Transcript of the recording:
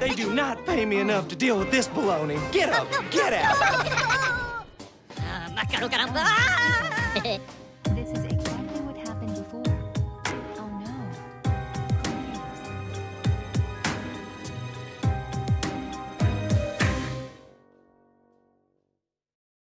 They do not pay me enough to deal with this baloney. Get up! Get out! Uh, caramba!